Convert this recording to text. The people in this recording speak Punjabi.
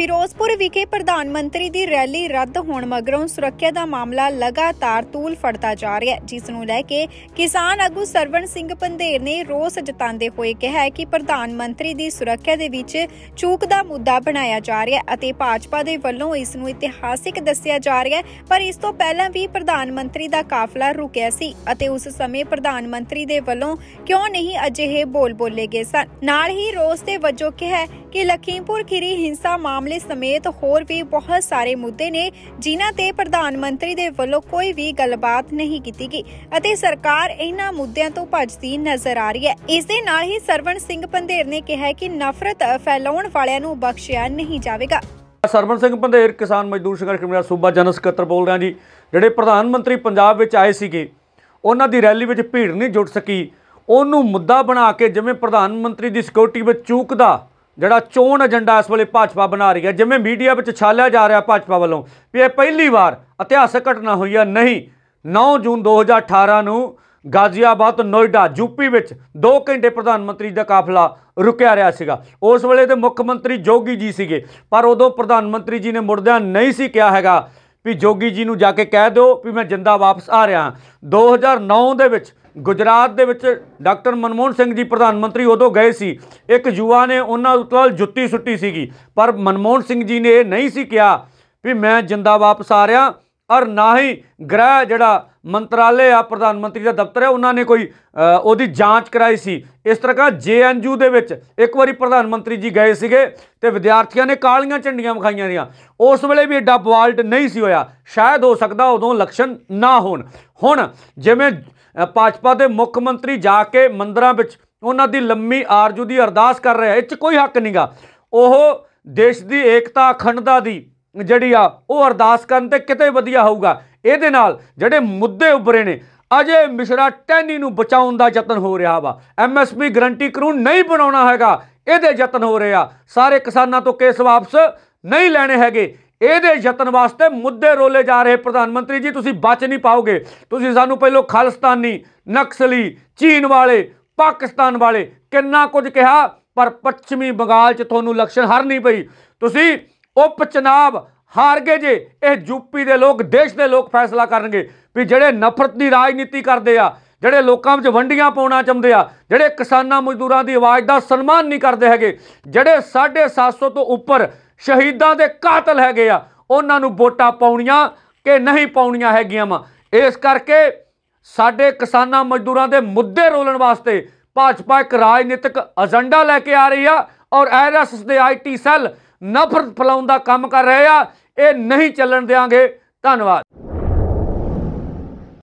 ਫਿਰੋਜ਼ਪੁਰ ਵਿਖੇ ਪ੍ਰਧਾਨ ਮੰਤਰੀ ਦੀ ਰੈਲੀ ਰੱਦ ਹੋਣ ਮਗਰੋਂ ਸੁਰੱਖਿਆ ਦਾ ਮਾਮਲਾ ਲਗਾਤਾਰ ਤੂਲ ਫੜਦਾ ਜਾ ਰਿਹਾ ਹੈ, ਜਿਸ ਨੂੰ ਲੈ ਕੇ ਕਿਸਾਨ ਆਗੂ ਸਰਵਣ ਸਿੰਘ ਪੰਧੇਰ ਨੇ ਰੋਸ ਜਤਾਉਂਦੇ ਹੋਏ ਕਿਹਾ ਹੈ ਕਿ ਪ੍ਰਧਾਨ ਮੰਤਰੀ ਦੀ ਸੁਰੱਖਿਆ ਦੇ ਵਿੱਚ ਚੂਕ ਦਾ ਮੁੱਦਾ ਬਣਾਇਆ ਜਾ ਰਿਹਾ ਹੈ ਅਤੇ ਭਾਜਪਾ ਦੇ ਵੱਲੋਂ ਇਸ ਨੂੰ ਇਤਿਹਾਸਿਕ ਦੱਸਿਆ ਜਾ ਰਿਹਾ ਹੈ, ਪਰ ਇਸ ਤੋਂ ਪਹਿਲਾਂ ਵੀ ਪ੍ਰਧਾਨ ਮੰਤਰੀ ਦਾ ਕਾਫਲਾ ਰੁਕਿਆ ਸੀ ਅਤੇ ਉਸ ਸਮੇਂ ਪ੍ਰਧਾਨ ਮੰਤਰੀ ਦੇ ਵੱਲੋਂ ਕਿਉਂ ਨਹੀਂ ਅਜਿਹੇ ਬੋਲ ਬੋਲੇ ਗਏ ਸਨ। ਨਾਲ ਹੀ ਰੋਸ ਦੇ ਵਜੋਂ ਕਿਹਾ ਕਿ ਲਖੀਮਪੁਰ ਖੀਰੀ ਹਿੰਸਾ ਮਾਮਲੇ ਸਮੇਤ ਹੋਰ ਵੀ ਬਹੁਤ ਸਾਰੇ ਮੁੱਦੇ ਨੇ, ਜਿਨ੍ਹਾਂ ਤੇ ਪ੍ਰਧਾਨ ਮੰਤਰੀ ਦੇ ਵੱਲੋਂ ਕੋਈ ਵੀ ਗੱਲਬਾਤ ਨਹੀਂ ਕੀਤੀ ਗਈ ਅਤੇ ਸਰਕਾਰ ਇਹਨਾਂ ਮੁੱਦਿਆਂ ਤੋਂ ਭੱਜਦੀ ਨਜ਼ਰ ਆ ਰਹੀ ਹੈ। ਇਸ ਦੇ ਨਾਲ ਹੀ ਸਰਵਣ ਸਿੰਘ ਪੰਧੇਰ ਨੇ ਕਿਹਾ ਕਿ ਨਫ਼ਰਤ ਫੈਲਾਉਣ ਵਾਲਿਆਂ ਨੂੰ ਬਖਸ਼ਿਆ ਨਹੀਂ ਜਾਵੇਗਾ। ਸਰਵਨ ਸਿੰਘ ਪੰਧੇਰ, ਕਿਸਾਨ ਮਜ਼ਦੂਰ ਸੰਘਰਸ਼ ਕਮੇਟੀ ਸੂਬਾ ਜਨਰਲ ਸਕੱਤਰ ਬੋਲ ਰਿਹਾ ਜੀ। ਜਿਹੜੇ ਪ੍ਰਧਾਨ ਮੰਤਰੀ ਪੰਜਾਬ ਵਿੱਚ ਆਏ ਸੀਗੇ, ਉਹਨਾਂ ਦੀ ਰੈਲੀ ਵਿੱਚ ਭੀੜ ਨਹੀਂ ਜੁੜ ਸਕੀ। ਉਹਨੂੰ ਮੁੱਦਾ ਬਣਾ ਕੇ ਜਿਵੇਂ ਪ੍ਰਧਾਨ ਮੰਤਰੀ ਦੀ ਸਿਕਿਉਰਿਟੀ ਵਿੱਚ ਚੂਕ ਦਾ ਜਿਹੜਾ ਚੋਣ ਏਜੰਡਾ ਇਸ ਵੇਲੇ ਭਾਜਪਾ ਬਣਾ ਰਹੀ ਹੈ। ਜਿਵੇਂ ਮੀਡੀਆ ਵਿੱਚ ਛਾਲਿਆ ਜਾ ਰਿਹਾ ਭਾਜਪਾ ਵੱਲੋਂ ਵੀ ਇਹ ਪਹਿਲੀ ਵਾਰ ਇਤਿਹਾਸਕ ਘਟਨਾ ਹੋਈ ਹੈ। ਨਹੀਂ 9 ਜੂਨ 2018 ਨੂੰ ਗਾਜ਼ੀਆਬਾਦ ਤੋਂ ਨੋਇਡਾ, ਯੂਪੀ ਵਿੱਚ 2 ਘੰਟੇ ਪ੍ਰਧਾਨ ਮੰਤਰੀ ਦਾ ਕਾਫਲਾ ਰੁਕਿਆ ਰਿਹਾ ਸੀਗਾ। ਉਸ ਵੇਲੇ ਦੇ ਮੁੱਖ ਮੰਤਰੀ ਜੋਗੀ ਜੀ ਸੀਗੇ। ਪਰ ਉਦੋਂ ਪ੍ਰਧਾਨ ਮੰਤਰੀ ਜੀ ਨੇ ਮੁੜਦਿਆਂ ਨਹੀਂ ਸੀ ਕਿਹਾ ਹੈਗਾ ਵੀ ਜੋਗੀ ਜੀ ਨੂੰ ਜਾ ਕੇ ਕਹਿ ਦਿਓ ਵੀ ਮੈਂ ਜਿੰਦਾ ਵਾਪਸ ਆ ਰਿਹਾ। 2009 ਦੇ ਵਿੱਚ ਗੁਜਰਾਤ ਦੇ ਵਿੱਚ ਡਾਕਟਰ ਮਨਮੋਹਨ ਸਿੰਘ ਜੀ ਪ੍ਰਧਾਨ ਮੰਤਰੀ ਉਦੋਂ ਗਏ ਸੀ। ਇੱਕ ਯੁਵਾ ਨੇ ਉਹਨਾਂ ਉੱਤੇ ਜੁੱਤੀ ਸੁੱਟੀ ਸੀਗੀ। ਪਰ ਮਨਮੋਹਨ ਸਿੰਘ ਜੀ ਨੇ ਇਹ ਨਹੀਂ ਸੀ ਕਿਹਾ ਵੀ ਮੈਂ ਜਿੰਦਾ ਵਾਪਸ ਆ ਰਿਹਾ। ਔਰ ਨਾ ਹੀ ਗ੍ਰਹਿ ਜਿਹੜਾ ਮੰਤਰਾਲੇ ਆ, ਪ੍ਰਧਾਨ ਮੰਤਰੀ ਦਾ ਦਫ਼ਤਰ ਹੈ, ਉਹਨਾਂ ਨੇ ਕੋਈ ਉਹਦੀ ਜਾਂਚ ਕਰਾਈ ਸੀ। ਇਸ ਤਰ੍ਹਾਂ ਜੇਐਨਯੂ ਦੇ ਵਿੱਚ ਇੱਕ ਵਾਰੀ ਪ੍ਰਧਾਨ ਮੰਤਰੀ ਜੀ ਗਏ ਸੀਗੇ ਤੇ ਵਿਦਿਆਰਥੀਆਂ ਨੇ ਕਾਲੀਆਂ ਝੰਡੀਆਂ ਵਿਖਾਈਆਂ ਦੀਆਂ ਉਸ ਵੇਲੇ ਵੀ ਐਡਾ ਬਵਾਲਟ ਨਹੀਂ ਸੀ ਹੋਇਆ। ਸ਼ਾਇਦ ਹੋ ਸਕਦਾ ਉਦੋਂ ਇਲੈਕਸ਼ਨ ਨਾ ਹੋਣ। ਹੁਣ ਜਿਵੇਂ ਭਾਜਪਾ ਦੇ ਮੁੱਖ ਮੰਤਰੀ ਜਾ ਕੇ ਮੰਦਰਾਂ ਵਿੱਚ ਉਹਨਾਂ ਦੀ ਲੰਮੀ ਆਰਜ਼ੂ ਦੀ ਅਰਦਾਸ ਕਰ ਰਿਹਾ, ਇਹ 'ਚ ਕੋਈ ਹੱਕ ਨਹੀਂਗਾ ਉਹ ਦੇਸ਼ ਦੀ ਏਕਤਾ, ਅਖੰਡਤਾ ਦੀ ਜਿਹੜੀ ਆ, ਉਹ ਅਰਦਾਸ ਕਰਨ ਤੇ ਕਿਤੇ ਵਧੀਆ ਹੋਊਗਾ। ਇਹਦੇ ਨਾਲ ਜਿਹੜੇ ਮੁੱਦੇ ਉੱਭਰੇ ਨੇ, ਅਜੇ ਮਿਸ਼ਰਾ ਟੈਨੀ ਨੂੰ ਬਚਾਉਣ ਦਾ ਯਤਨ ਹੋ ਰਿਹਾ ਵਾ। ਐਮਐਸਪੀ ਗਰੰਟੀ ਕਾਨੂੰਨ ਨਹੀਂ ਬਣਾਉਣਾ ਹੈਗਾ, ਇਹਦੇ ਯਤਨ ਹੋ ਰਹੇ ਆ। ਸਾਰੇ ਕਿਸਾਨਾਂ ਤੋਂ ਕੇਸ ਵਾਪਸ ਨਹੀਂ ਲੈਣੇ ਹੈਗੇ। ਇਹਦੇ ਯਤਨ ਵਾਸਤੇ ਮੁੱਦੇ ਰੋਲੇ ਜਾ ਰਹੇ ਪ੍ਰਧਾਨ ਮੰਤਰੀ ਜੀ, ਤੁਸੀਂ ਬਚ ਨਹੀਂ ਪਾਓਗੇ। ਤੁਸੀਂ ਸਾਨੂੰ ਪਹਿਲਾਂ ਖਾਲਿਸਤਾਨੀ, ਨਕਸਲੀ, ਚੀਨ ਵਾਲੇ, ਪਾਕਿਸਤਾਨ ਵਾਲੇ ਕਿੰਨਾ ਕੁਝ ਕਿਹਾ, ਪਰ ਪੱਛਮੀ ਬੰਗਾਲ 'ਚ ਤੁਹਾਨੂੰ ਇਲੈਕਸ਼ਨ ਹਾਰ ਨਹੀਂ ਪਈ। ਤੁਸੀਂ ਉਪ ਚੁਣਾਵ ਹਾਰ ਗਏ ਜੇ ਇਹ ਯੂਪੀ ਦੇ ਲੋਕ, ਦੇਸ਼ ਦੇ ਲੋਕ ਫੈਸਲਾ ਕਰਨਗੇ ਵੀ ਜਿਹੜੇ ਨਫ਼ਰਤ ਦੀ ਰਾਜਨੀਤੀ ਕਰਦੇ ਆ, ਜਿਹੜੇ ਲੋਕਾਂ ਵਿੱਚ ਵੰਡੀਆਂ ਪਾਉਣਾ ਚਾਹੁੰਦੇ ਆ, ਜਿਹੜੇ ਕਿਸਾਨਾਂ ਮਜ਼ਦੂਰਾਂ ਦੀ ਆਵਾਜ਼ ਦਾ ਸਨਮਾਨ ਨਹੀਂ ਕਰਦੇ ਹੈਗੇ, ਜਿਹੜੇ 750 ਤੋਂ ਉੱਪਰ ਸ਼ਹੀਦਾਂ ਦੇ ਕਾਤਲ ਹੈਗੇ ਆ, ਉਹਨਾਂ ਨੂੰ ਵੋਟਾਂ ਪਾਉਣੀਆਂ ਕਿ ਨਹੀਂ ਪਾਉਣੀਆਂ ਹੈਗੀਆਂ ਵਾ? ਇਸ ਕਰਕੇ ਸਾਡੇ ਕਿਸਾਨਾਂ ਮਜ਼ਦੂਰਾਂ ਦੇ ਮੁੱਦੇ ਰੋਲਣ ਵਾਸਤੇ ਭਾਜਪਾ ਇੱਕ ਰਾਜਨੀਤਿਕ ਏਜੰਡਾ ਲੈ ਕੇ ਆ ਰਹੀ ਆ ਔਰ ਆਰਐਸਐਸ ਦੇ ਆਈਟੀ ਸੈੱਲ ਨਫ਼ਰਤ ਫੈਲਾਉਣ ਦਾ ਕੰਮ ਕਰ ਰਹੇ ਆ ਇਹ ਨਹੀਂ ਚੱਲਣ ਦੇਵਾਂਗੇ ਧੰਨਵਾਦ।